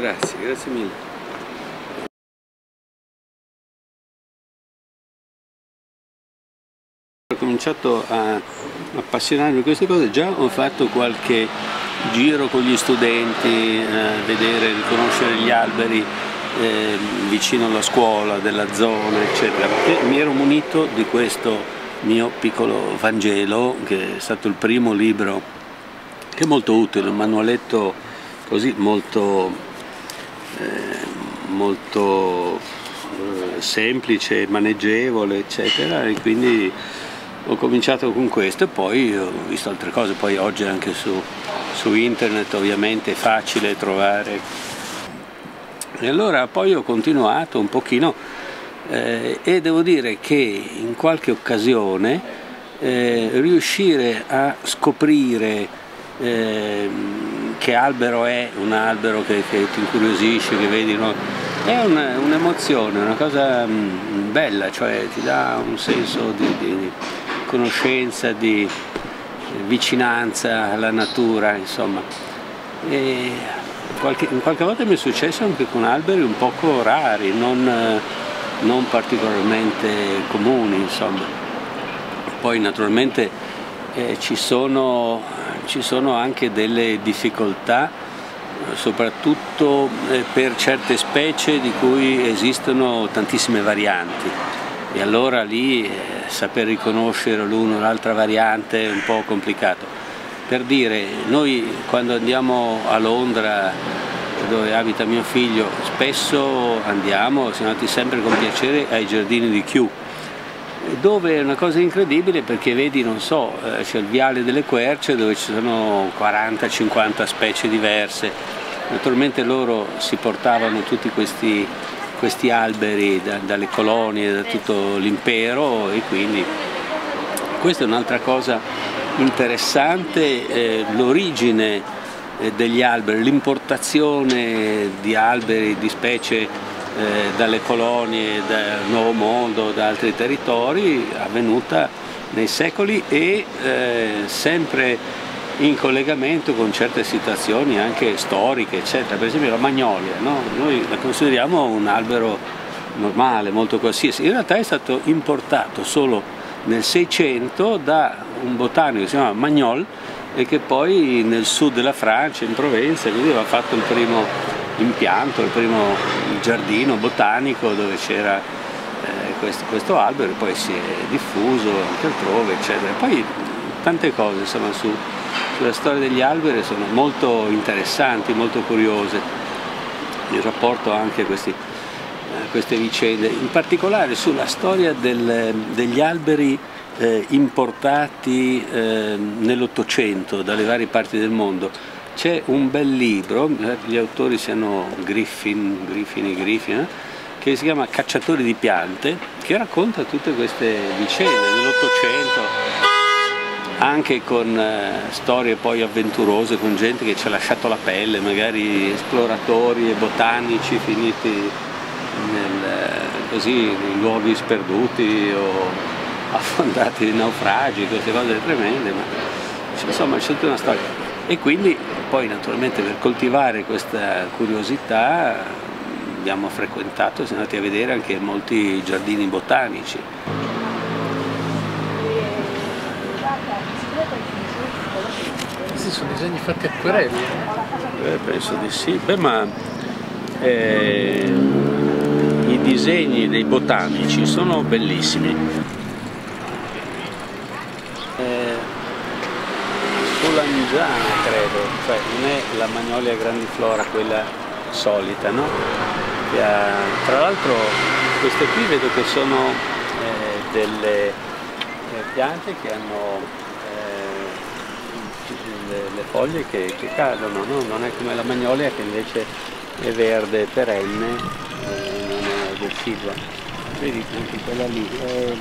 grazie, grazie mille. Ho cominciato a appassionarmi di queste cose, già ho fatto qualche giro con gli studenti, a vedere, riconoscere gli alberi eh, vicino alla scuola, della zona, eccetera. E mi ero munito di questo mio piccolo Vangelo, che è stato il primo libro che è molto utile, un manualetto così molto, eh, molto eh, semplice, maneggevole, eccetera, e quindi ho cominciato con questo e poi ho visto altre cose, poi oggi anche su, su internet ovviamente è facile trovare. E allora poi ho continuato un pochino eh, e devo dire che in qualche occasione eh, riuscire a scoprire eh, che albero è un albero che, che ti incuriosisce, che vedi, no? è un'emozione, una cosa mh, bella, cioè ti dà un senso di, di conoscenza, di vicinanza alla natura, insomma. E qualche, qualche volta mi è successo anche con alberi un poco rari, non, non particolarmente comuni, insomma. Poi naturalmente eh, ci, sono, ci sono anche delle difficoltà soprattutto eh, per certe specie di cui esistono tantissime varianti e allora lì eh, saper riconoscere l'uno o l'altra variante è un po' complicato. Per dire, noi quando andiamo a Londra dove abita mio figlio, spesso andiamo, siamo andati sempre con piacere ai giardini di Kew, dove è una cosa incredibile perché vedi, non so, eh, c'è il viale delle querce dove ci sono 40-50 specie diverse, naturalmente loro si portavano tutti questi questi alberi da, dalle colonie, da tutto l'impero e quindi questa è un'altra cosa interessante, eh, l'origine eh, degli alberi, l'importazione di alberi, di specie eh, dalle colonie, dal Nuovo Mondo, da altri territori, avvenuta nei secoli e eh, sempre in collegamento con certe situazioni anche storiche, eccetera. Per esempio la magnolia, no? noi la consideriamo un albero normale, molto qualsiasi, in realtà è stato importato solo nel 600 da un botanico che si chiama Magnol e che poi nel sud della Francia, in Provenza, aveva fatto il primo impianto, il primo giardino botanico dove c'era eh, questo, questo, albero e poi si è diffuso anche altrove, eccetera. Poi tante cose insomma, su, sulla storia degli alberi sono molto interessanti, molto curiose, in rapporto anche a questi, a queste vicende, in particolare sulla storia del, degli alberi eh, importati eh, nell'Ottocento dalle varie parti del mondo. C'è un bel libro, gli autori siano Griffin, Griffin e Griffin, eh, che si chiama Cacciatori di piante, che racconta tutte queste vicende dell'Ottocento anche con eh, storie poi avventurose, con gente che ci ha lasciato la pelle, magari esploratori e botanici finiti nel, così, nei luoghi sperduti o affondati in naufragi, queste cose tremende, ma insomma c'è tutta una storia. E quindi poi naturalmente per coltivare questa curiosità abbiamo frequentato, siamo andati a vedere anche molti giardini botanici. Questi sono disegni fatti a querelli? Eh, penso di sì. Beh, ma eh, i disegni dei botanici sono bellissimi. Eh, Solangiana credo, cioè non è la magnolia grandiflora quella solita, no? Ha, tra l'altro queste qui vedo che sono eh, delle eh, piante che hanno le, le foglie che, che cadono, no? non è come la magnolia che invece è verde perenne, eh, non è decidua. Vedi quella lì, eh,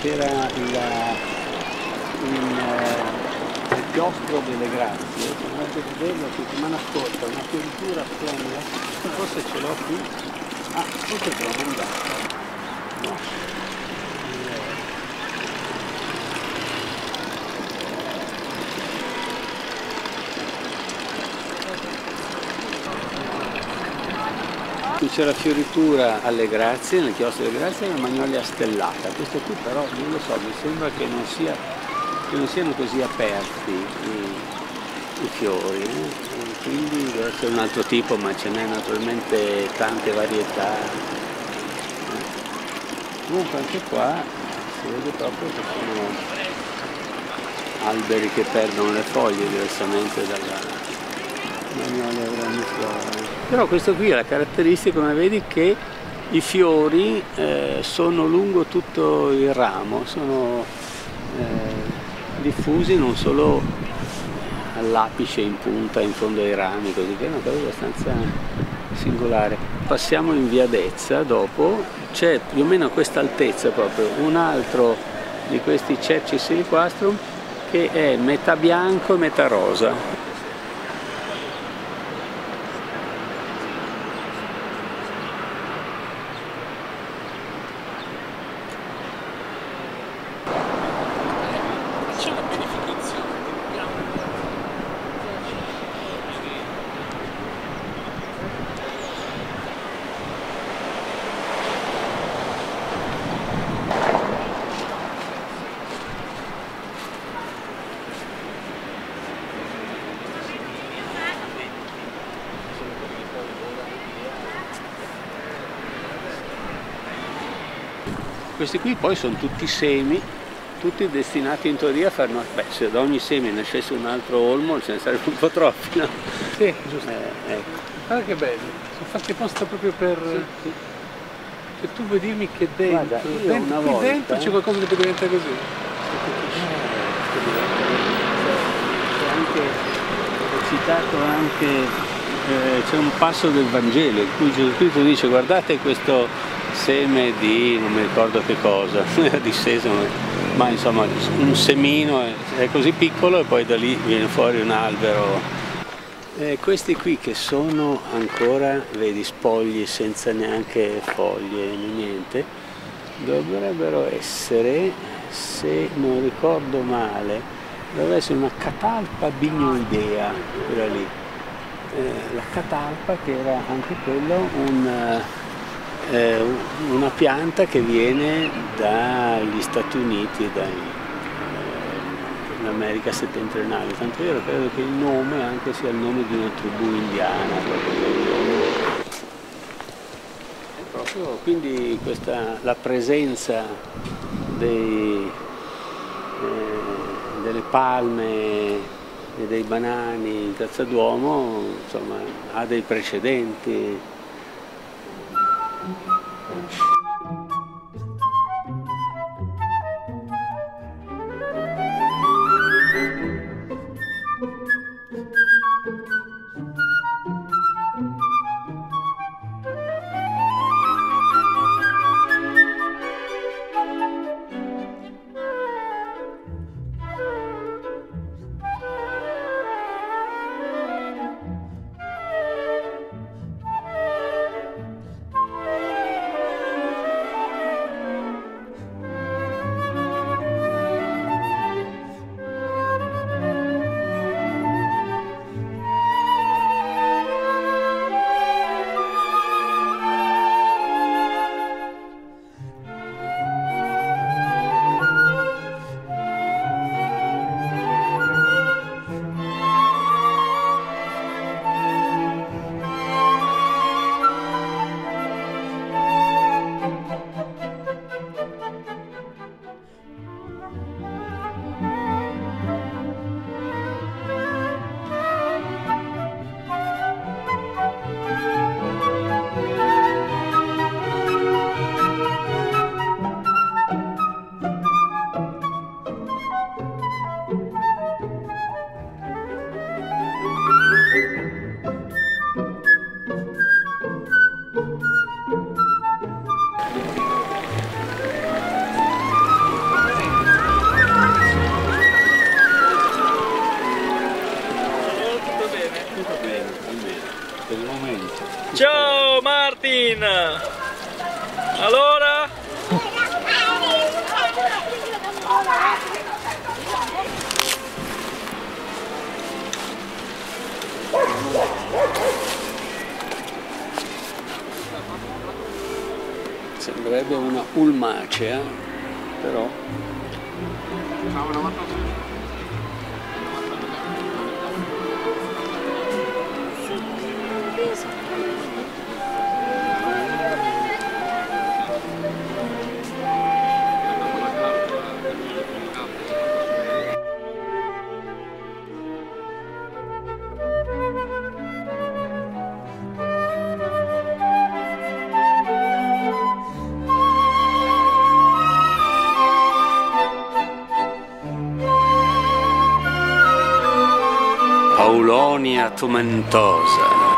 c'era eh, il chiostro delle grazie, sono andato a vederlo la settimana scorsa, una fioritura splendida, forse ce l'ho qui, ah forse te l'ho mandato, no. c'è la fioritura alle grazie, nel chiostro delle grazie, la magnolia stellata. Questo qui però non lo so, mi sembra che non, sia, non siano così aperti i, i fiori, eh? quindi deve essere un altro tipo, ma ce n'è naturalmente tante varietà. Comunque anche qua si vede proprio che sono alberi che perdono le foglie diversamente dalla magnolia grandiflora. Però questo qui è la caratteristica, come vedi, che i fiori eh, sono lungo tutto il ramo, sono eh, diffusi non solo all'apice in punta, in fondo ai rami, così che è una cosa abbastanza singolare. Passiamo in via Dezza, dopo c'è più o meno a questa altezza proprio un altro di questi cerci siliquastrum che è metà bianco e metà rosa. Questi qui poi sono tutti semi, tutti destinati in teoria a fare una... Beh, se da ogni seme nascesse un altro olmo ce ne sarebbe un po' troppi, no? Sì, giusto. Eh, ecco. Guarda che bello, sono fatti apposta proprio per... Sì, sì. Che tu vuoi dirmi che dentro, Guarda, dentro, qui volta, dentro c'è qualcosa che diventa così. Eh, ho citato anche, eh, c'è un passo del Vangelo in cui Gesù Cristo dice guardate questo seme di non mi ricordo che cosa, di sesamo, ma insomma un semino è così piccolo e poi da lì viene fuori un albero. E questi qui che sono ancora, vedi, spogli senza neanche foglie né niente, dovrebbero essere, se non ricordo male, dovrebbe essere una catalpa bignoidea, quella lì. Eh, la catalpa che era anche quello un eh, una pianta che viene dagli Stati Uniti e dall'America eh, settentrionale, tanto è vero credo che il nome anche sia il nome di una tribù indiana. Proprio, quindi questa, la presenza dei, eh, delle palme e dei banani in Piazza Duomo insomma, ha dei precedenti Sembrerebbe una ulmacea, però... Paulonia tomentosa.